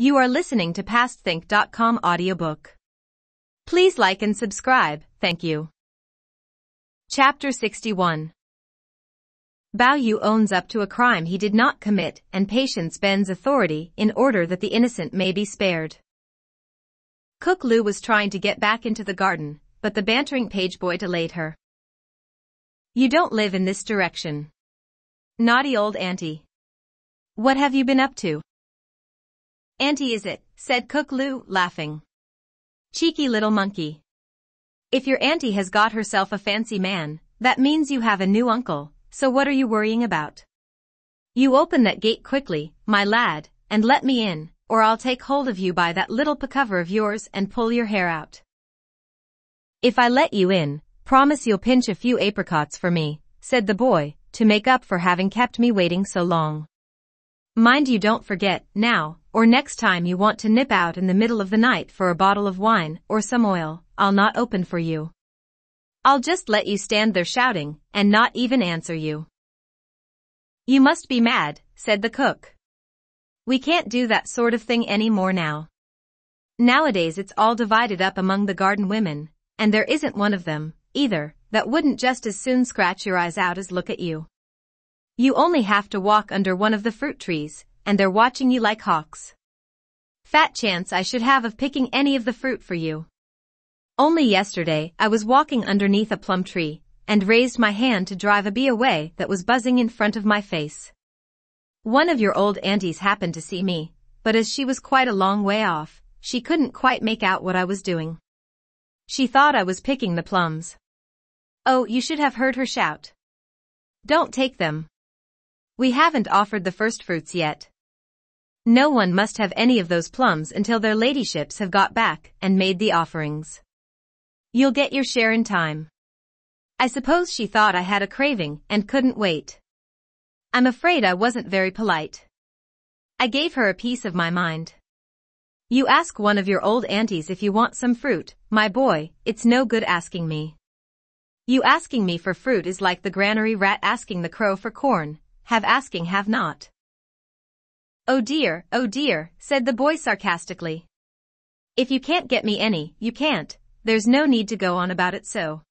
You are listening to PastThink.com audiobook. Please like and subscribe, thank you. Chapter 61 Bao Yu owns up to a crime he did not commit and Patience bends authority in order that the innocent may be spared. Cook Lu was trying to get back into the garden, but the bantering page boy delayed her. You don't live in this direction. Naughty old auntie. What have you been up to? Auntie is it, said Cook Lu, laughing. Cheeky little monkey. If your auntie has got herself a fancy man, that means you have a new uncle, so what are you worrying about? You open that gate quickly, my lad, and let me in, or I'll take hold of you by that little pacover of yours and pull your hair out. If I let you in, promise you'll pinch a few apricots for me, said the boy, to make up for having kept me waiting so long. Mind you don't forget, now, or next time you want to nip out in the middle of the night for a bottle of wine or some oil, I'll not open for you. I'll just let you stand there shouting, and not even answer you. You must be mad, said the cook. We can't do that sort of thing any more now. Nowadays it's all divided up among the garden women, and there isn't one of them, either, that wouldn't just as soon scratch your eyes out as look at you. You only have to walk under one of the fruit trees, and they're watching you like hawks. Fat chance I should have of picking any of the fruit for you. Only yesterday, I was walking underneath a plum tree, and raised my hand to drive a bee away that was buzzing in front of my face. One of your old aunties happened to see me, but as she was quite a long way off, she couldn't quite make out what I was doing. She thought I was picking the plums. Oh, you should have heard her shout. Don't take them, we haven't offered the first fruits yet. No one must have any of those plums until their ladyships have got back and made the offerings. You'll get your share in time. I suppose she thought I had a craving and couldn't wait. I'm afraid I wasn't very polite. I gave her a piece of my mind. You ask one of your old aunties if you want some fruit, my boy, it's no good asking me. You asking me for fruit is like the granary rat asking the crow for corn, have asking have not. Oh dear, oh dear, said the boy sarcastically. If you can't get me any, you can't, there's no need to go on about it so.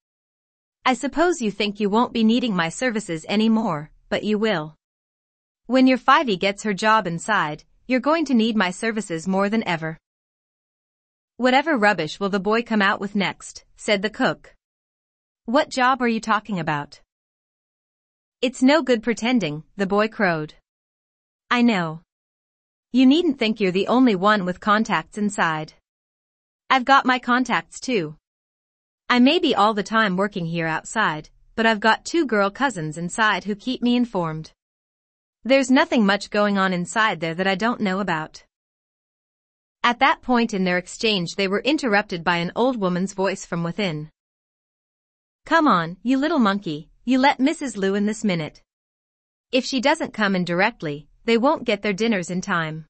I suppose you think you won't be needing my services any more, but you will. When your Fivey gets her job inside, you're going to need my services more than ever. Whatever rubbish will the boy come out with next, said the cook. What job are you talking about? It's no good pretending, the boy crowed. I know. You needn't think you're the only one with contacts inside. I've got my contacts too. I may be all the time working here outside, but I've got two girl cousins inside who keep me informed. There's nothing much going on inside there that I don't know about. At that point in their exchange they were interrupted by an old woman's voice from within. Come on, you little monkey, you let Mrs. Lu in this minute. If she doesn't come in directly, they won't get their dinners in time.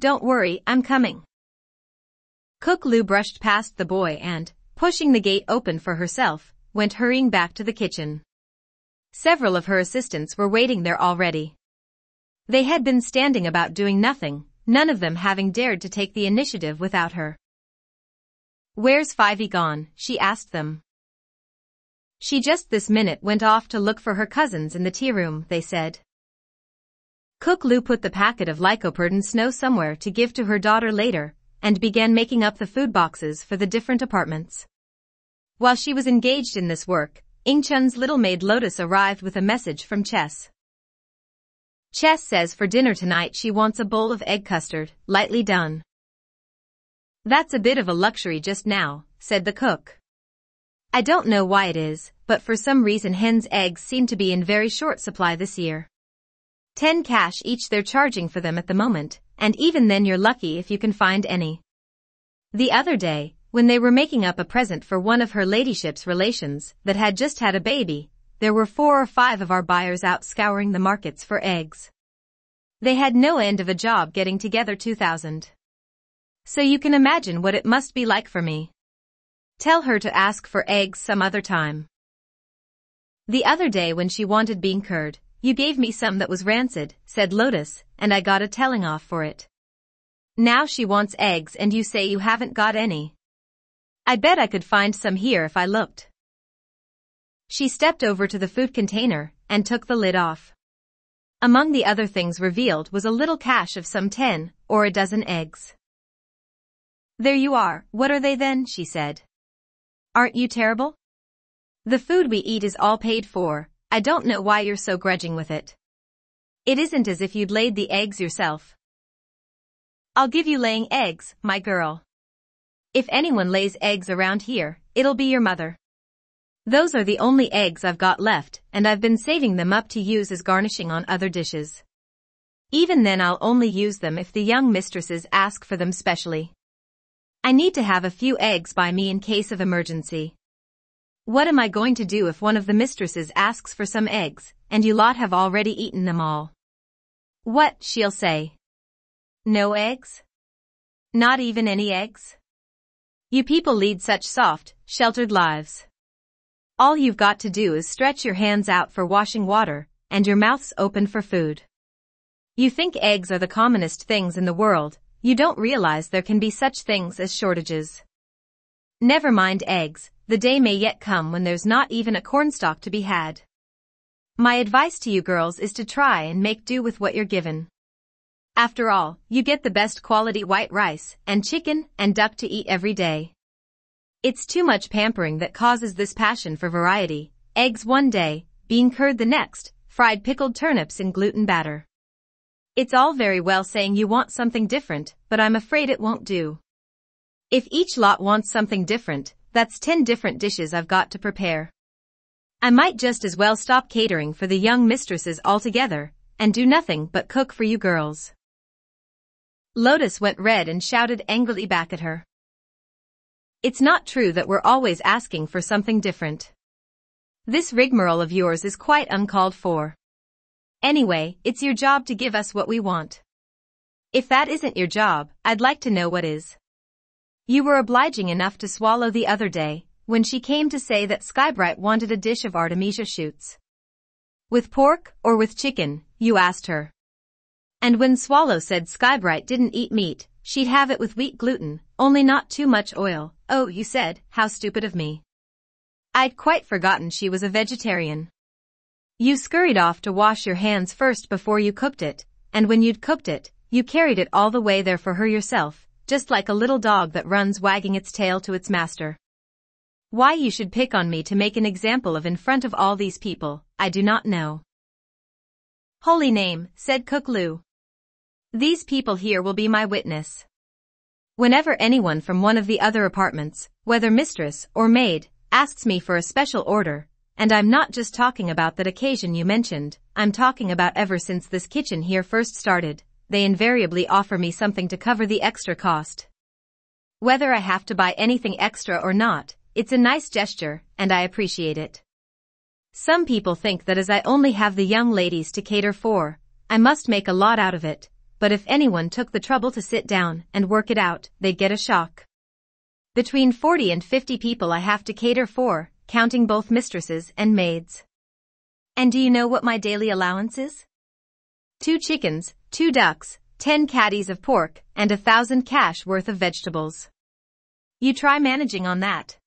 Don't worry, I'm coming. Cook Lu brushed past the boy and, pushing the gate open for herself, went hurrying back to the kitchen. Several of her assistants were waiting there already. They had been standing about doing nothing, none of them having dared to take the initiative without her. Where's Fivey gone? she asked them. She just this minute went off to look for her cousins in the tea room, they said. Cook Lu put the packet of lycoperdon snow somewhere to give to her daughter later, and began making up the food boxes for the different apartments. While she was engaged in this work, Ying-chun's little maid Lotus arrived with a message from Chess. Chess says for dinner tonight she wants a bowl of egg custard, lightly done. That's a bit of a luxury just now, said the cook. I don't know why it is, but for some reason hen's eggs seem to be in very short supply this year. 10 cash each they're charging for them at the moment, and even then you're lucky if you can find any. The other day, when they were making up a present for one of her ladyship's relations that had just had a baby, there were four or five of our buyers out scouring the markets for eggs. They had no end of a job getting together 2000. So you can imagine what it must be like for me. Tell her to ask for eggs some other time. The other day when she wanted bean curd, you gave me some that was rancid, said Lotus, and I got a telling off for it. Now she wants eggs and you say you haven't got any. I bet I could find some here if I looked. She stepped over to the food container and took the lid off. Among the other things revealed was a little cache of some ten or a dozen eggs. There you are, what are they then, she said. Aren't you terrible? The food we eat is all paid for, I don't know why you're so grudging with it. It isn't as if you'd laid the eggs yourself. I'll give you laying eggs, my girl. If anyone lays eggs around here, it'll be your mother. Those are the only eggs I've got left, and I've been saving them up to use as garnishing on other dishes. Even then I'll only use them if the young mistresses ask for them specially. I need to have a few eggs by me in case of emergency. What am I going to do if one of the mistresses asks for some eggs, and you lot have already eaten them all? What, she'll say. No eggs? Not even any eggs? You people lead such soft, sheltered lives. All you've got to do is stretch your hands out for washing water, and your mouths open for food. You think eggs are the commonest things in the world, you don't realize there can be such things as shortages. Never mind eggs, the day may yet come when there's not even a cornstalk to be had. My advice to you girls is to try and make do with what you're given. After all, you get the best quality white rice, and chicken, and duck to eat every day. It's too much pampering that causes this passion for variety. Eggs one day, bean curd the next, fried pickled turnips in gluten batter. It's all very well saying you want something different, but I'm afraid it won't do. If each lot wants something different, that's 10 different dishes I've got to prepare. I might just as well stop catering for the young mistresses altogether, and do nothing but cook for you girls. Lotus went red and shouted angrily back at her. It's not true that we're always asking for something different. This rigmarole of yours is quite uncalled for. Anyway, it's your job to give us what we want. If that isn't your job, I'd like to know what is. You were obliging enough to swallow the other day, when she came to say that Skybright wanted a dish of Artemisia shoots. With pork, or with chicken, you asked her. And when Swallow said Skybright didn't eat meat, she'd have it with wheat gluten, only not too much oil. Oh, you said, how stupid of me. I'd quite forgotten she was a vegetarian. You scurried off to wash your hands first before you cooked it, and when you'd cooked it, you carried it all the way there for her yourself, just like a little dog that runs wagging its tail to its master. Why you should pick on me to make an example of in front of all these people, I do not know. Holy name, said Cook Lu. These people here will be my witness. Whenever anyone from one of the other apartments, whether mistress or maid, asks me for a special order, and I'm not just talking about that occasion you mentioned, I'm talking about ever since this kitchen here first started, they invariably offer me something to cover the extra cost. Whether I have to buy anything extra or not, it's a nice gesture, and I appreciate it. Some people think that as I only have the young ladies to cater for, I must make a lot out of it, but if anyone took the trouble to sit down and work it out, they'd get a shock. Between 40 and 50 people I have to cater for, counting both mistresses and maids. And do you know what my daily allowance is? Two chickens, two ducks, ten catties of pork, and a thousand cash worth of vegetables. You try managing on that.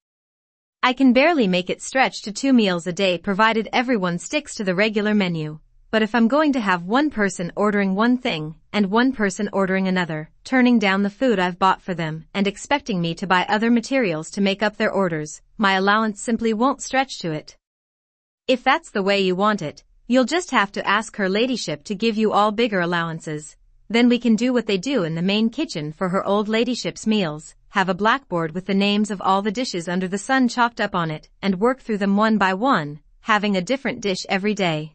I can barely make it stretch to two meals a day provided everyone sticks to the regular menu, but if I'm going to have one person ordering one thing, and one person ordering another, turning down the food I've bought for them, and expecting me to buy other materials to make up their orders, my allowance simply won't stretch to it. If that's the way you want it, you'll just have to ask her ladyship to give you all bigger allowances. Then we can do what they do in the main kitchen for her old ladyship's meals, have a blackboard with the names of all the dishes under the sun chalked up on it, and work through them one by one, having a different dish every day.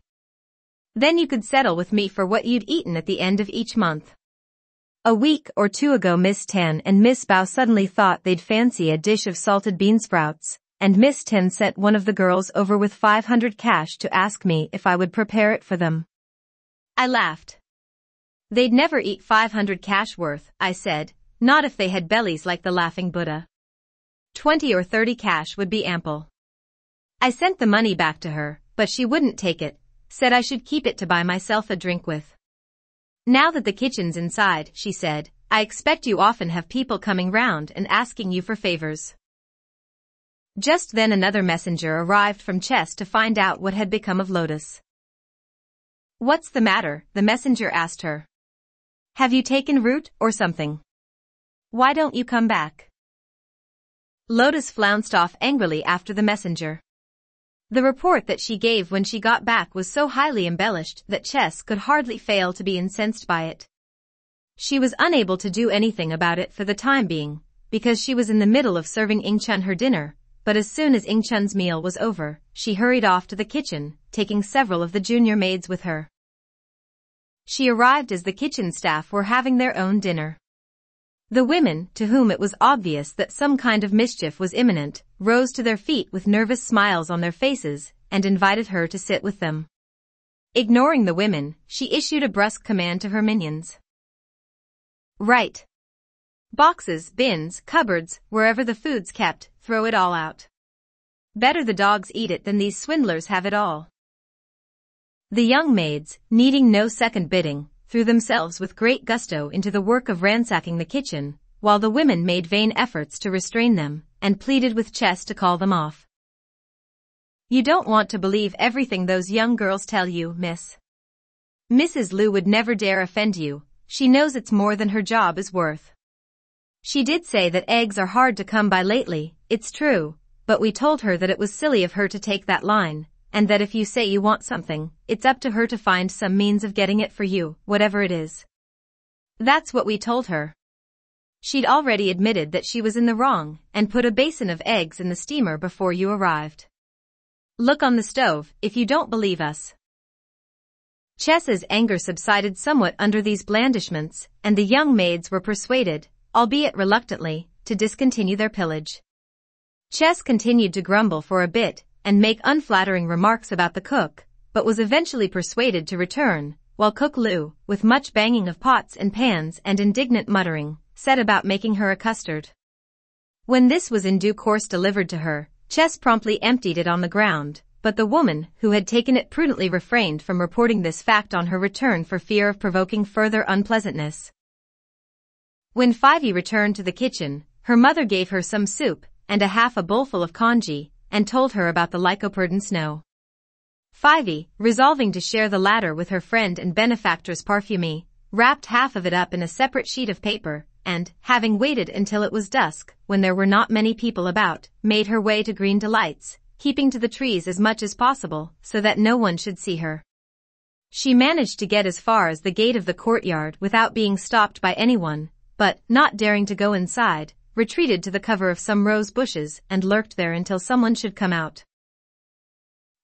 Then you could settle with me for what you'd eaten at the end of each month. A week or two ago Miss Tan and Miss Bao suddenly thought they'd fancy a dish of salted bean sprouts, and Miss Tan sent one of the girls over with 500 cash to ask me if I would prepare it for them. I laughed. They'd never eat 500 cash worth, I said, not if they had bellies like the laughing Buddha. 20 or 30 cash would be ample. I sent the money back to her, but she wouldn't take it, said I should keep it to buy myself a drink with. Now that the kitchen's inside, she said, I expect you often have people coming round and asking you for favors. Just then another messenger arrived from Chess to find out what had become of Lotus. What's the matter? the messenger asked her. Have you taken root or something? Why don't you come back? Lotus flounced off angrily after the messenger. The report that she gave when she got back was so highly embellished that Chess could hardly fail to be incensed by it. She was unable to do anything about it for the time being, because she was in the middle of serving Ying-chun her dinner, but as soon as Ying-chun's meal was over, she hurried off to the kitchen, taking several of the junior maids with her. She arrived as the kitchen staff were having their own dinner. The women, to whom it was obvious that some kind of mischief was imminent, rose to their feet with nervous smiles on their faces and invited her to sit with them. Ignoring the women, she issued a brusque command to her minions. Right. Boxes, bins, cupboards, wherever the food's kept, throw it all out. Better the dogs eat it than these swindlers have it all. The young maids, needing no second bidding, threw themselves with great gusto into the work of ransacking the kitchen, while the women made vain efforts to restrain them, and pleaded with Chess to call them off. You don't want to believe everything those young girls tell you, miss. Mrs. Lu would never dare offend you, she knows it's more than her job is worth. She did say that eggs are hard to come by lately, it's true, but we told her that it was silly of her to take that line, and that if you say you want something, it's up to her to find some means of getting it for you, whatever it is. That's what we told her. She'd already admitted that she was in the wrong and put a basin of eggs in the steamer before you arrived. Look on the stove if you don't believe us. Chess's anger subsided somewhat under these blandishments, and the young maids were persuaded, albeit reluctantly, to discontinue their pillage. Chess continued to grumble for a bit and make unflattering remarks about the cook, but was eventually persuaded to return, while Cook Lu, with much banging of pots and pans and indignant muttering, set about making her a custard. When this was in due course delivered to her, Chess promptly emptied it on the ground, but the woman who had taken it prudently refrained from reporting this fact on her return for fear of provoking further unpleasantness. When Fivey returned to the kitchen, her mother gave her some soup and a half a bowlful of congee, and told her about the lycoperdon snow. Fivey, resolving to share the latter with her friend and benefactress Parfumée, wrapped half of it up in a separate sheet of paper, and, having waited until it was dusk, when there were not many people about, made her way to Green Delights, keeping to the trees as much as possible, so that no one should see her. She managed to get as far as the gate of the courtyard without being stopped by anyone, but, not daring to go inside, retreated to the cover of some rose bushes and lurked there until someone should come out.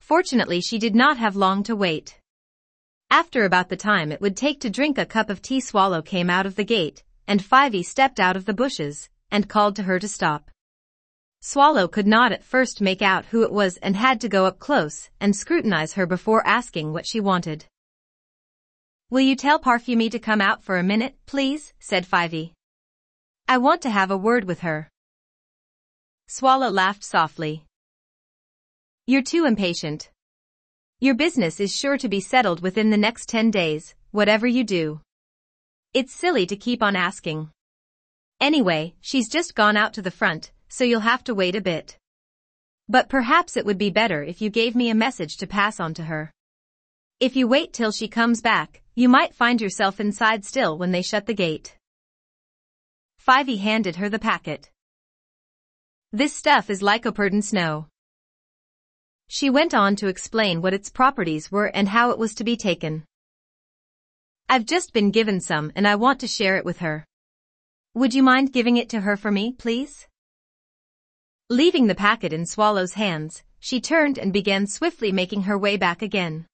Fortunately she did not have long to wait. After about the time it would take to drink a cup of tea Swallow came out of the gate, and Fivey stepped out of the bushes, and called to her to stop. Swallow could not at first make out who it was and had to go up close and scrutinize her before asking what she wanted. Will you tell Parfumée to come out for a minute, please, said Fivey. I want to have a word with her. Swallow laughed softly. You're too impatient. Your business is sure to be settled within the next 10 days, whatever you do. It's silly to keep on asking. Anyway, she's just gone out to the front, so you'll have to wait a bit. But perhaps it would be better if you gave me a message to pass on to her. If you wait till she comes back, you might find yourself inside still when they shut the gate. Fivey handed her the packet. This stuff is lycoperdon snow. She went on to explain what its properties were and how it was to be taken. I've just been given some and I want to share it with her. Would you mind giving it to her for me, please? Leaving the packet in Swallow's hands, she turned and began swiftly making her way back again.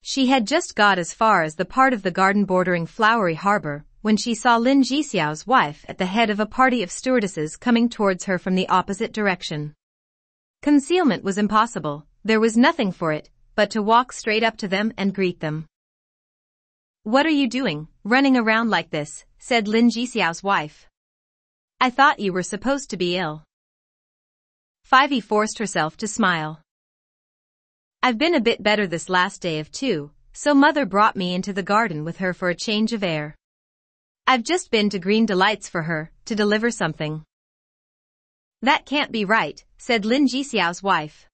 She had just got as far as the part of the garden bordering Flowery Harbor when she saw Lin Zhi-xiao's wife at the head of a party of stewardesses coming towards her from the opposite direction. Concealment was impossible, there was nothing for it, but to walk straight up to them and greet them. What are you doing, running around like this, said Lin Zhi-xiao's wife. I thought you were supposed to be ill. Fivey forced herself to smile. I've been a bit better this last day of two, so mother brought me into the garden with her for a change of air. I've just been to Green Delights for her, to deliver something. That can't be right, said Lin Zhi-xiao's wife.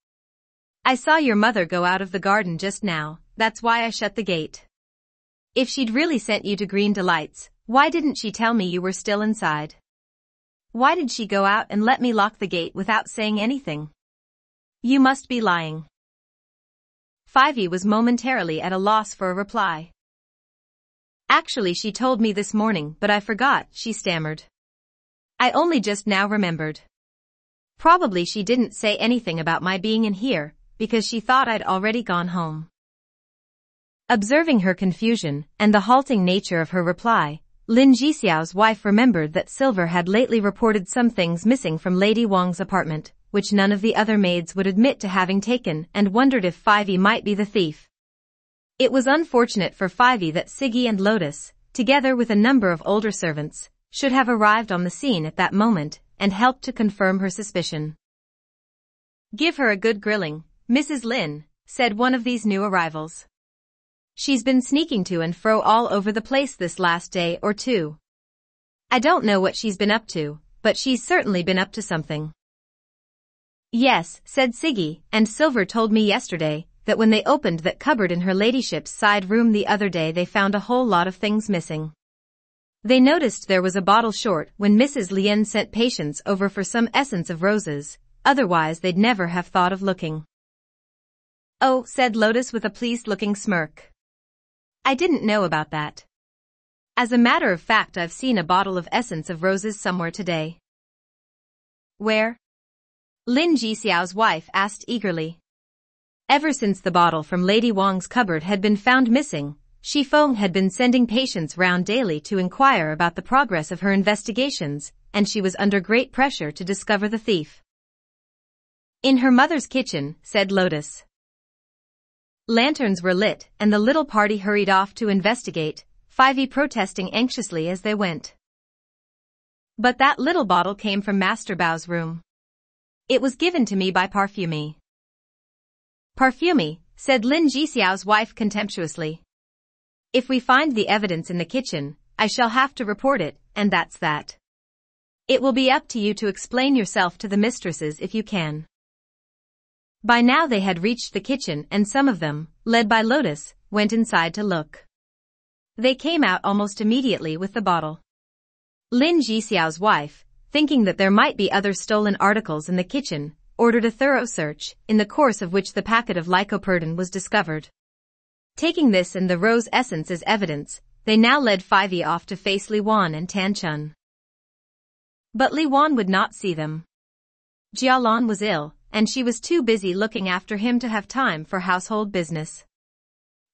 I saw your mother go out of the garden just now, that's why I shut the gate. If she'd really sent you to Green Delights, why didn't she tell me you were still inside? Why did she go out and let me lock the gate without saying anything? You must be lying. Fivey was momentarily at a loss for a reply. Actually she told me this morning but I forgot, she stammered. I only just now remembered. Probably she didn't say anything about my being in here, because she thought I'd already gone home. Observing her confusion and the halting nature of her reply, Lin Zhi-xiao's wife remembered that Silver had lately reported some things missing from Lady Wang's apartment, which none of the other maids would admit to having taken and wondered if Fivey might be the thief. It was unfortunate for Fivey that Siggy and Lotus, together with a number of older servants, should have arrived on the scene at that moment and helped to confirm her suspicion. Give her a good grilling, Mrs. Lin, said one of these new arrivals. She's been sneaking to and fro all over the place this last day or two. I don't know what she's been up to, but she's certainly been up to something. Yes, said Siggy, and Silver told me yesterday that when they opened that cupboard in her ladyship's side room the other day they found a whole lot of things missing. They noticed there was a bottle short when Mrs. Lien sent Patience over for some essence of roses, otherwise they'd never have thought of looking. Oh, said Lotus with a pleased-looking smirk. I didn't know about that. As a matter of fact I've seen a bottle of essence of roses somewhere today. Where? Lin Zhi-xiao's wife asked eagerly. Ever since the bottle from Lady Wang's cupboard had been found missing, Xi-feng had been sending Patience round daily to inquire about the progress of her investigations, and she was under great pressure to discover the thief. In her mother's kitchen, said Lotus. Lanterns were lit, and the little party hurried off to investigate, Fivey protesting anxiously as they went. But that little bottle came from Master Bao's room. It was given to me by Parfumée. Parfumée, said Lin Zhi-xiao's wife contemptuously. If we find the evidence in the kitchen, I shall have to report it, and that's that. It will be up to you to explain yourself to the mistresses if you can. By now they had reached the kitchen and some of them, led by Lotus, went inside to look. They came out almost immediately with the bottle. Lin Zhi-xiao's wife, thinking that there might be other stolen articles in the kitchen, ordered a thorough search, in the course of which the packet of lycoperdon was discovered. Taking this and the rose essence as evidence, they now led Fivey off to face Li Wan and Tan Chun. But Li Wan would not see them. Jia Lan was ill, and she was too busy looking after him to have time for household business.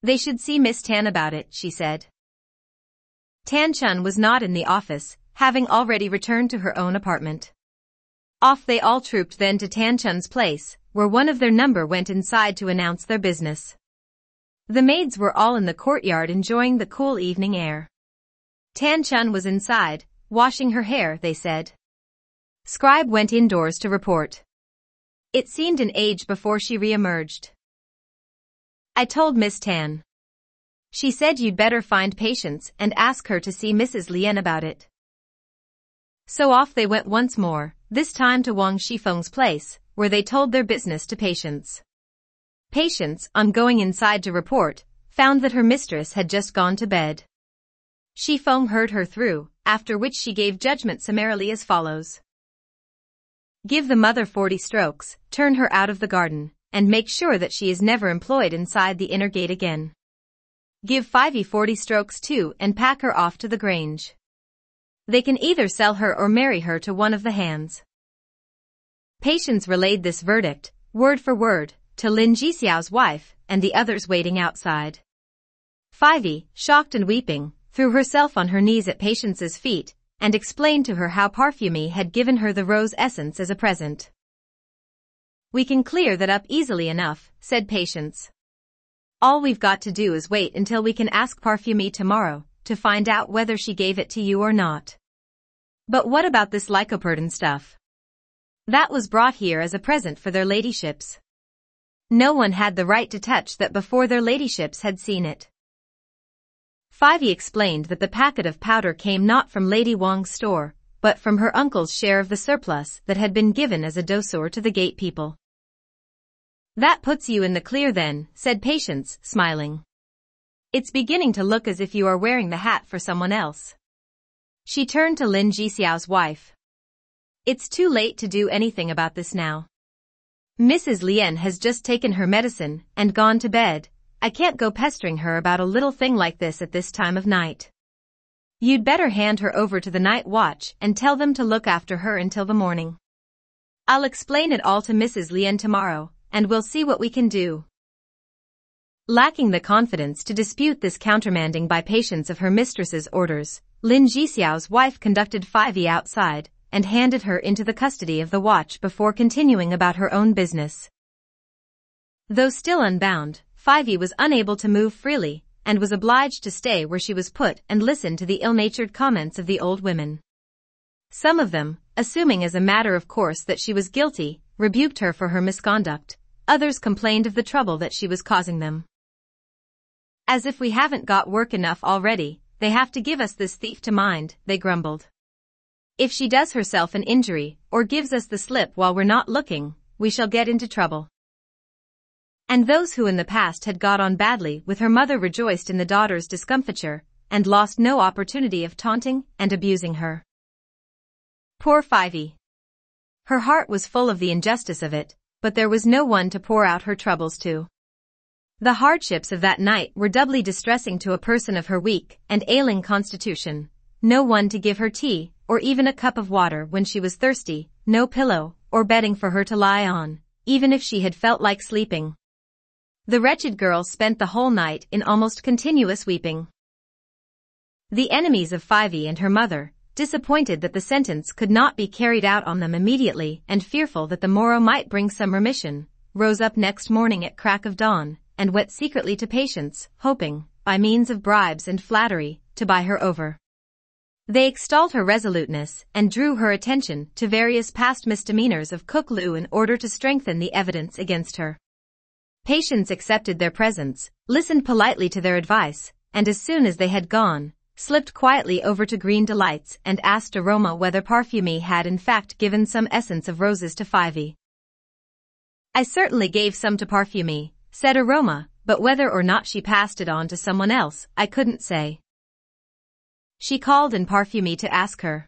They should see Miss Tan about it, she said. Tan Chun was not in the office, having already returned to her own apartment. Off they all trooped then to Tan Chun's place, where one of their number went inside to announce their business. The maids were all in the courtyard enjoying the cool evening air. Tan Chun was inside, washing her hair, they said. Scribe went indoors to report. It seemed an age before she re-emerged. I told Miss Tan. She said you'd better find Patience and ask her to see Mrs. Lien about it. So off they went once more, this time to Wang Xi-feng's place, where they told their business to Patience. Patience, on going inside to report, found that her mistress had just gone to bed. Shifeng heard her through, after which she gave judgment summarily as follows. Give the mother 40 strokes, turn her out of the garden, and make sure that she is never employed inside the inner gate again. Give Fivey 40 strokes too and pack her off to the grange. They can either sell her or marry her to one of the hands. Patience relayed this verdict, word for word, to Lin Zhi-xiao's wife and the others waiting outside. Fivey, shocked and weeping, threw herself on her knees at Patience's feet and explained to her how Parfumée had given her the rose essence as a present. We can clear that up easily enough, said Patience. All we've got to do is wait until we can ask Parfumée tomorrow, to find out whether she gave it to you or not. But what about this lycoperdon stuff? That was brought here as a present for their ladyships. No one had the right to touch that before their ladyships had seen it. Fivey explained that the packet of powder came not from Lady Wang's store, but from her uncle's share of the surplus that had been given as a douceur to the gate people. That puts you in the clear then, said Patience, smiling. It's beginning to look as if you are wearing the hat for someone else. She turned to Lin Zhi-xiao's wife. It's too late to do anything about this now. Mrs. Lien has just taken her medicine and gone to bed, I can't go pestering her about a little thing like this at this time of night. You'd better hand her over to the night watch and tell them to look after her until the morning. I'll explain it all to Mrs. Lien tomorrow, and we'll see what we can do. Lacking the confidence to dispute this countermanding by Patience of her mistress's orders, Lin Zhi-xiao's wife conducted Fivey outside and handed her into the custody of the watch before continuing about her own business. Though still unbound, Fivey was unable to move freely, and was obliged to stay where she was put and listen to the ill-natured comments of the old women. Some of them, assuming as a matter of course that she was guilty, rebuked her for her misconduct, others complained of the trouble that she was causing them. As if we haven't got work enough already, they have to give us this thief to mind, they grumbled. If she does herself an injury, or gives us the slip while we're not looking, we shall get into trouble. And those who in the past had got on badly with her mother rejoiced in the daughter's discomfiture, and lost no opportunity of taunting and abusing her. Poor Fivey. Her heart was full of the injustice of it, but there was no one to pour out her troubles to. The hardships of that night were doubly distressing to a person of her weak and ailing constitution. No one to give her tea, or even a cup of water when she was thirsty, no pillow, or bedding for her to lie on, even if she had felt like sleeping. The wretched girl spent the whole night in almost continuous weeping. The enemies of Fivey and her mother, disappointed that the sentence could not be carried out on them immediately and fearful that the morrow might bring some remission, rose up next morning at crack of dawn, and went secretly to Patience, hoping, by means of bribes and flattery, to buy her over. They extolled her resoluteness and drew her attention to various past misdemeanors of Cook Lu in order to strengthen the evidence against her. Patience accepted their presence, listened politely to their advice, and as soon as they had gone, slipped quietly over to Green Delights and asked Aroma whether Parfumée had in fact given some essence of roses to Fivey. I certainly gave some to Parfumée, said Aroma, but whether or not she passed it on to someone else, I couldn't say. She called in Parfumée to ask her.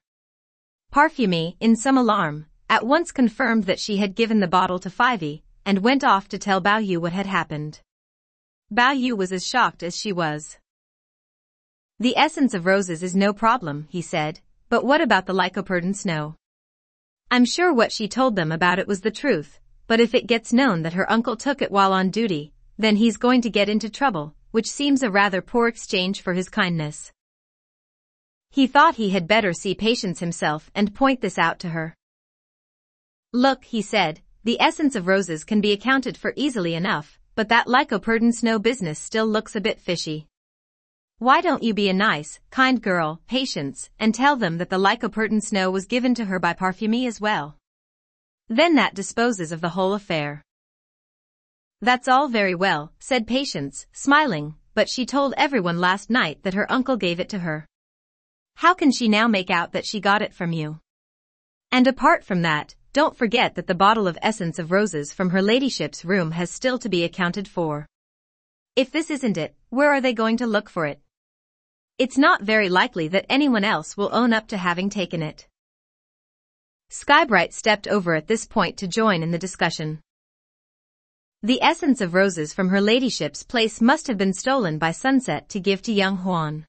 Parfumée, in some alarm, at once confirmed that she had given the bottle to Fivey, and went off to tell Bao Yu what had happened. Bao Yu was as shocked as she was. The essence of roses is no problem, he said, but what about the lycoperdon snow? I'm sure what she told them about it was the truth, but if it gets known that her uncle took it while on duty, then he's going to get into trouble, which seems a rather poor exchange for his kindness. He thought he had better see Patience himself and point this out to her. Look, he said, the essence of roses can be accounted for easily enough, but that lycoperdon snow business still looks a bit fishy. Why don't you be a nice, kind girl, Patience, and tell them that the lycoperdon snow was given to her by Parfumée as well? Then that disposes of the whole affair. That's all very well, said Patience, smiling, but she told everyone last night that her uncle gave it to her. How can she now make out that she got it from you? And apart from that, don't forget that the bottle of essence of roses from her ladyship's room has still to be accounted for. If this isn't it, where are they going to look for it? It's not very likely that anyone else will own up to having taken it. Skybright stepped over at this point to join in the discussion. The essence of roses from her ladyship's place must have been stolen by Sunset to give to young Huan.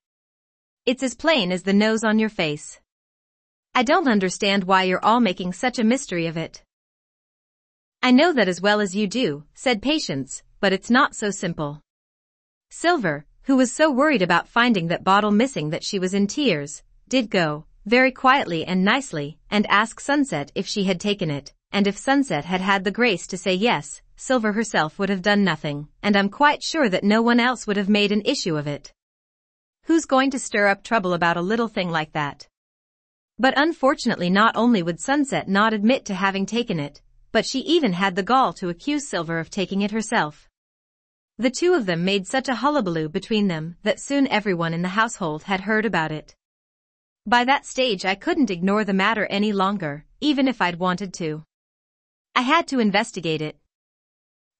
It's as plain as the nose on your face. I don't understand why you're all making such a mystery of it. I know that as well as you do, said Patience, but it's not so simple. Silver, who was so worried about finding that bottle missing that she was in tears, did go, very quietly and nicely, and ask Sunset if she had taken it, and if Sunset had had the grace to say yes, Silver herself would have done nothing, and I'm quite sure that no one else would have made an issue of it. Who's going to stir up trouble about a little thing like that? But unfortunately not only would Sunset not admit to having taken it, but she even had the gall to accuse Silver of taking it herself. The two of them made such a hullabaloo between them that soon everyone in the household had heard about it. By that stage I couldn't ignore the matter any longer, even if I'd wanted to. I had to investigate it.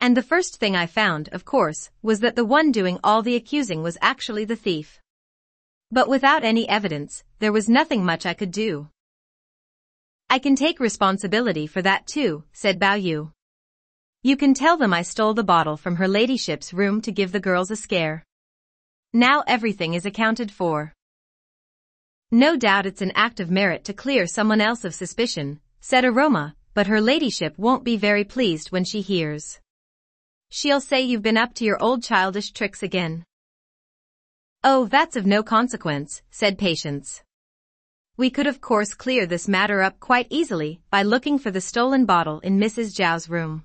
And the first thing I found, of course, was that the one doing all the accusing was actually the thief. But without any evidence, there was nothing much I could do. I can take responsibility for that too, said Bao Yu. You can tell them I stole the bottle from her ladyship's room to give the girls a scare. Now everything is accounted for. No doubt it's an act of merit to clear someone else of suspicion, said Aroma, but her ladyship won't be very pleased when she hears. She'll say you've been up to your old childish tricks again. Oh, that's of no consequence, said Patience. We could of course clear this matter up quite easily by looking for the stolen bottle in Mrs. Zhao's room.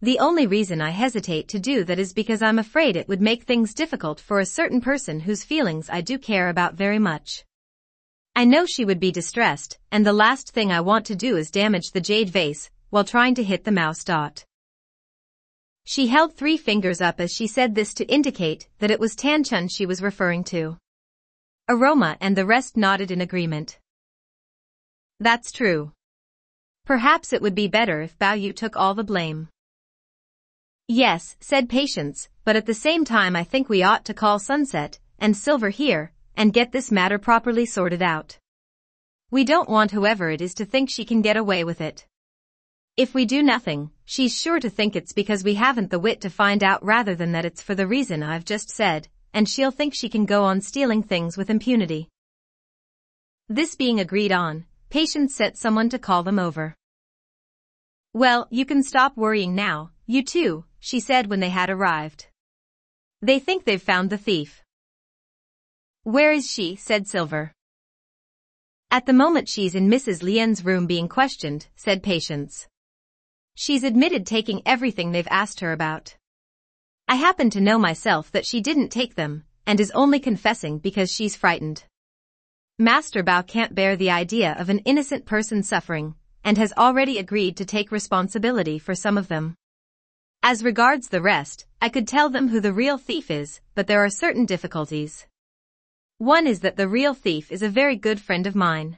The only reason I hesitate to do that is because I'm afraid it would make things difficult for a certain person whose feelings I do care about very much. I know she would be distressed, and the last thing I want to do is damage the jade vase while trying to hit the mouse dot. She held three fingers up as she said this to indicate that it was Tan Chun she was referring to. Aroma and the rest nodded in agreement. That's true. Perhaps it would be better if Bao Yu took all the blame. Yes, said Patience, but at the same time I think we ought to call Sunset and Silver here and get this matter properly sorted out. We don't want whoever it is to think she can get away with it. If we do nothing, she's sure to think it's because we haven't the wit to find out rather than that it's for the reason I've just said, and she'll think she can go on stealing things with impunity. This being agreed on, Patience sent someone to call them over. Well, you can stop worrying now, you two, she said when they had arrived. They think they've found the thief. Where is she? said Silver. At the moment she's in Mrs. Lien's room being questioned, said Patience. She's admitted taking everything they've asked her about. I happen to know myself that she didn't take them, and is only confessing because she's frightened. Master Bao can't bear the idea of an innocent person suffering, and has already agreed to take responsibility for some of them. As regards the rest, I could tell them who the real thief is, but there are certain difficulties. One is that the real thief is a very good friend of mine.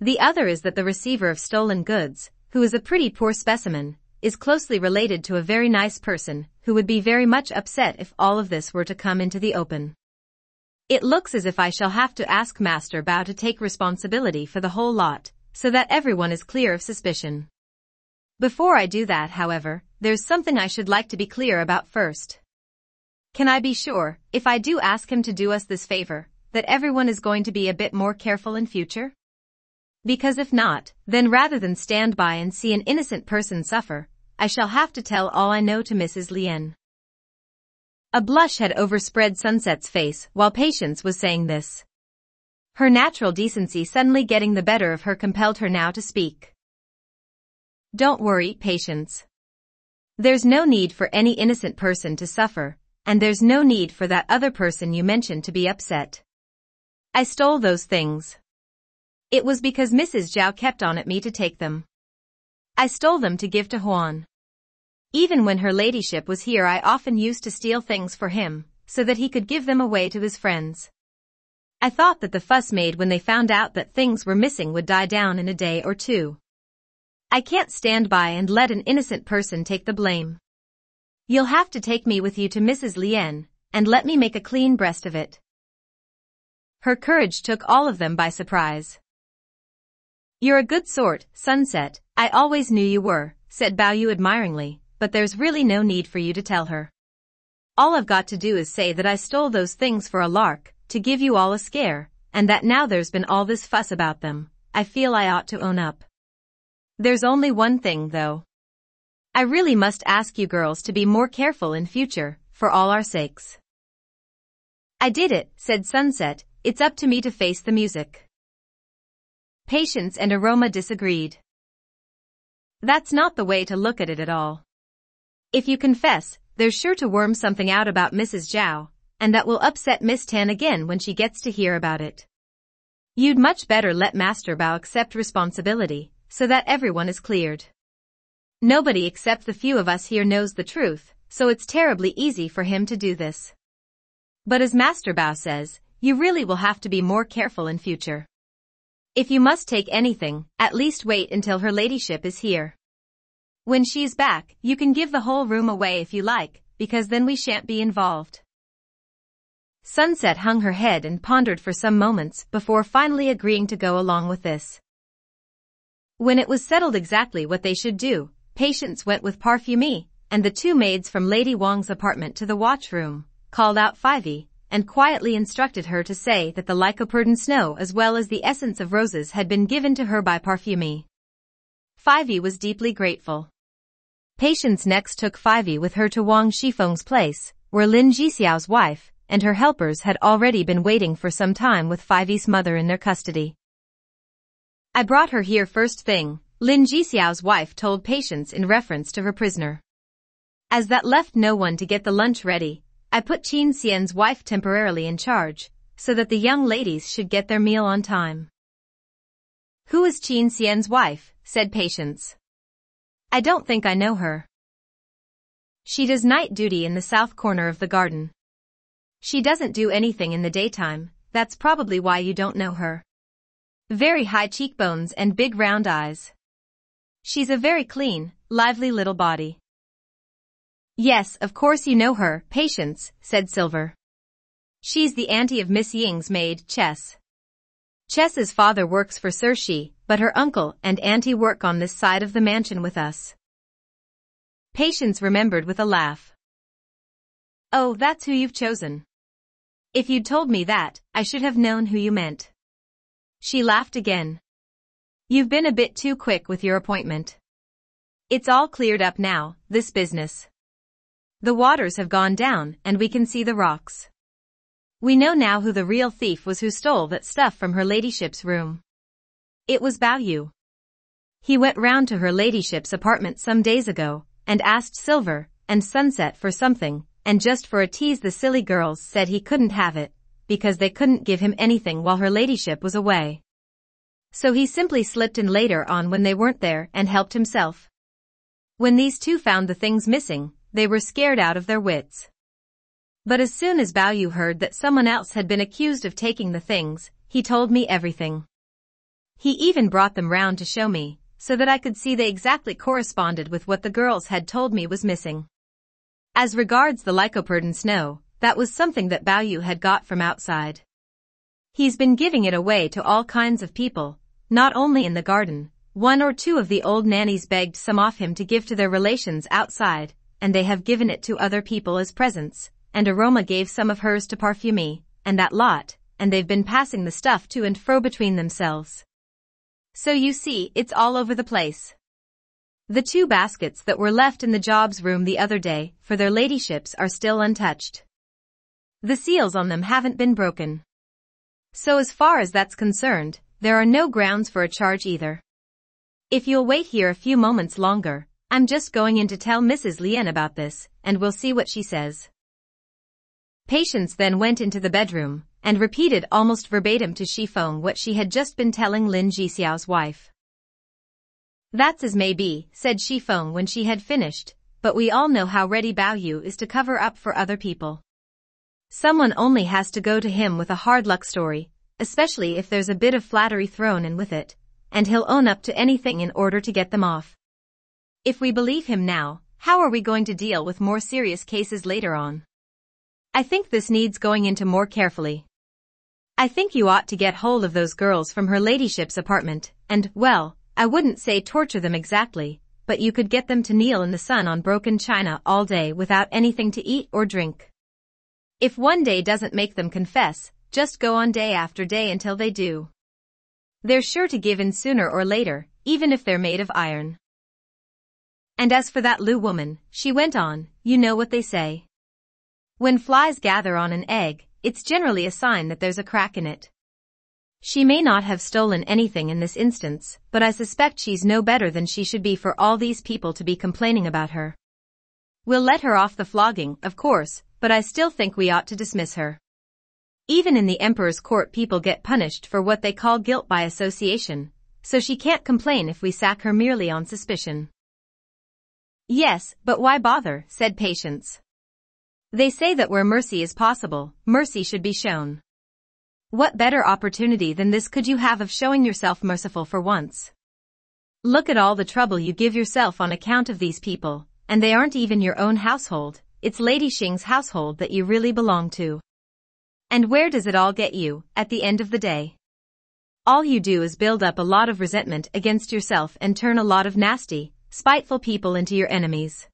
The other is that the receiver of stolen goods, who is a pretty poor specimen, is closely related to a very nice person who would be very much upset if all of this were to come into the open. It looks as if I shall have to ask Master Bao to take responsibility for the whole lot, so that everyone is clear of suspicion. Before I do that, however, there's something I should like to be clear about first. Can I be sure, if I do ask him to do us this favor, that everyone is going to be a bit more careful in future? Because if not, then rather than stand by and see an innocent person suffer, I shall have to tell all I know to Mrs. Lien. A blush had overspread Sunset's face while Patience was saying this. Her natural decency suddenly getting the better of her compelled her now to speak. Don't worry, Patience. There's no need for any innocent person to suffer, and there's no need for that other person you mentioned to be upset. I stole those things. It was because Mrs. Zhao kept on at me to take them. I stole them to give to Huan. Even when her ladyship was here I often used to steal things for him, so that he could give them away to his friends. I thought that the fuss made when they found out that things were missing would die down in a day or two. I can't stand by and let an innocent person take the blame. You'll have to take me with you to Mrs. Lien, and let me make a clean breast of it. Her courage took all of them by surprise. You're a good sort, Sunset, I always knew you were, said Bao Yu admiringly, but there's really no need for you to tell her. All I've got to do is say that I stole those things for a lark, to give you all a scare, and that now there's been all this fuss about them, I feel I ought to own up. There's only one thing, though. I really must ask you girls to be more careful in future, for all our sakes. I did it, said Sunset, it's up to me to face the music. Patience and Aroma disagreed. That's not the way to look at it at all. If you confess, there's sure to worm something out about Mrs. Zhao, and that will upset Miss Tan again when she gets to hear about it. You'd much better let Master Bao accept responsibility, so that everyone is cleared. Nobody except the few of us here knows the truth, so it's terribly easy for him to do this. But as Master Bao says, you really will have to be more careful in future. If you must take anything, at least wait until her ladyship is here. When she's back, you can give the whole room away if you like, because then we shan't be involved. Sunset hung her head and pondered for some moments before finally agreeing to go along with this. When it was settled exactly what they should do, Patience went with Parfumée, and the two maids from Lady Wang's apartment to the watch room, called out Fivey, and quietly instructed her to say that the lycoperdon snow as well as the essence of roses had been given to her by Parfumée. Fivey was deeply grateful. Patience next took Fivey with her to Wang Xi-feng's place, where Lin Zhi-xiao's wife and her helpers had already been waiting for some time with Fivey's mother in their custody. I brought her here first thing, Lin Zhi-xiao's wife told Patience in reference to her prisoner. As that left no one to get the lunch ready, I put Qin Xian's wife temporarily in charge, so that the young ladies should get their meal on time. Who is Qin Xian's wife? said Patience. I don't think I know her. She does night duty in the south corner of the garden. She doesn't do anything in the daytime, that's probably why you don't know her. Very high cheekbones and big round eyes. She's a very clean, lively little body. Yes, of course you know her, Patience, said Silver. She's the auntie of Miss Ying's maid, Chess. Chess's father works for Sir Shi, but her uncle and auntie work on this side of the mansion with us. Patience remembered with a laugh. Oh, that's who you've chosen. If you'd told me that, I should have known who you meant. She laughed again. You've been a bit too quick with your appointment. It's all cleared up now, this business. The waters have gone down and we can see the rocks. We know now who the real thief was who stole that stuff from her ladyship's room. It was Bao Yu. He went round to her ladyship's apartment some days ago and asked Silver and Sunset for something, and just for a tease the silly girls said he couldn't have it, because they couldn't give him anything while her ladyship was away. So he simply slipped in later on when they weren't there and helped himself. When these two found the things missing, they were scared out of their wits. But as soon as Bao Yu heard that someone else had been accused of taking the things, he told me everything. He even brought them round to show me, so that I could see they exactly corresponded with what the girls had told me was missing. As regards the lycoperdon snow, that was something that Bao Yu had got from outside. He's been giving it away to all kinds of people, not only in the garden, one or two of the old nannies begged some off him to give to their relations outside, and they have given it to other people as presents, and Aroma gave some of hers to Parfumée, and that lot, and they've been passing the stuff to and fro between themselves. So you see, it's all over the place. The two baskets that were left in the jobs room the other day, for their ladyships are still untouched. The seals on them haven't been broken. So as far as that's concerned, there are no grounds for a charge either. If you'll wait here a few moments longer, I'm just going in to tell Mrs. Lian about this, and we'll see what she says. Patience then went into the bedroom, and repeated almost verbatim to Xi-feng what she had just been telling Lin Zhi-xiao's wife. That's as may be, said Xi-feng when she had finished, but we all know how ready Bao Yu is to cover up for other people. Someone only has to go to him with a hard luck story, especially if there's a bit of flattery thrown in with it, and he'll own up to anything in order to get them off. If we believe him now, how are we going to deal with more serious cases later on? I think this needs going into more carefully. I think you ought to get hold of those girls from her ladyship's apartment, and, well, I wouldn't say torture them exactly, but you could get them to kneel in the sun on broken china all day without anything to eat or drink. If one day doesn't make them confess, just go on day after day until they do. They're sure to give in sooner or later, even if they're made of iron. And as for that Lu woman, she went on, you know what they say. When flies gather on an egg, it's generally a sign that there's a crack in it. She may not have stolen anything in this instance, but I suspect she's no better than she should be for all these people to be complaining about her. We'll let her off the flogging, of course, but I still think we ought to dismiss her. Even in the emperor's court people get punished for what they call guilt by association, so she can't complain if we sack her merely on suspicion. Yes, but why bother, said Patience. They say that where mercy is possible, mercy should be shown. What better opportunity than this could you have of showing yourself merciful for once? Look at all the trouble you give yourself on account of these people, and they aren't even your own household, it's Lady Xing's household that you really belong to. And where does it all get you, at the end of the day? All you do is build up a lot of resentment against yourself and turn a lot of nasty, spiteful people into your enemies.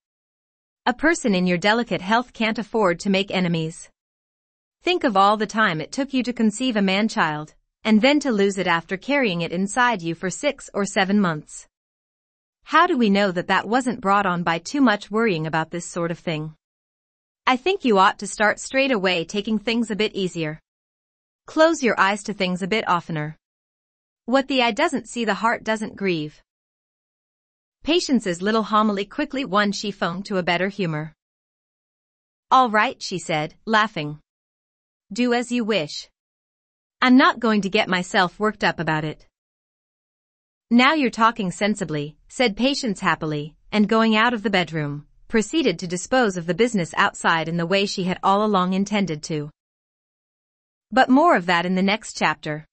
A person in your delicate health can't afford to make enemies. Think of all the time it took you to conceive a man-child, and then to lose it after carrying it inside you for six or seven months. How do we know that that wasn't brought on by too much worrying about this sort of thing? I think you ought to start straight away taking things a bit easier. Close your eyes to things a bit oftener. What the eye doesn't see the heart doesn't grieve. Patience's little homily quickly won Xi-feng to a better humor. All right, she said, laughing. Do as you wish. I'm not going to get myself worked up about it. Now you're talking sensibly, said Patience happily, and going out of the bedroom, proceeded to dispose of the business outside in the way she had all along intended to. But more of that in the next chapter.